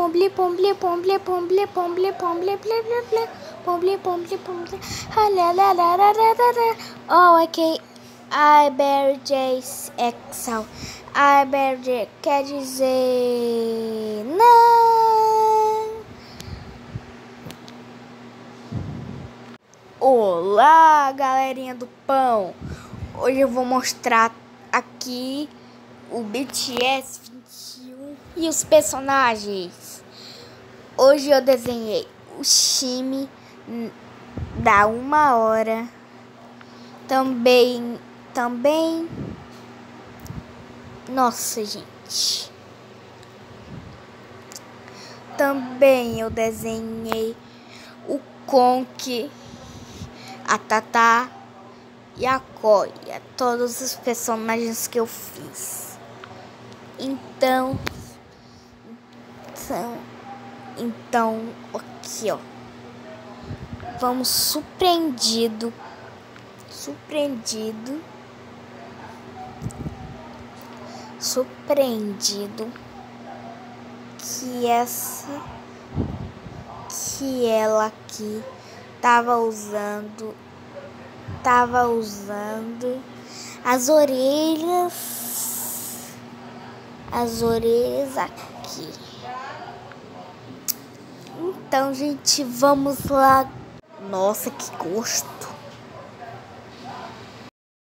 pomble, pomble, pomble, pomble, pomble, pomble, ble, ble, ble, pomble, pomble, pomble, Oh, ok. I bear J's Excel. I bear J quer dizer não. Olá, galerinha do pão. Hoje eu vou mostrar aqui o BTS 21 e os personagens. Hoje eu desenhei o time da uma hora. Também, também. Nossa, gente. Também eu desenhei o Conk, a Tata e a Koya, todos os personagens que eu fiz. Então, então, então, aqui ó, vamos surpreendido, surpreendido, surpreendido que essa, que ela aqui tava usando tava usando as orelhas, as orelhas aqui. Então, gente, vamos lá. Nossa, que gostoso!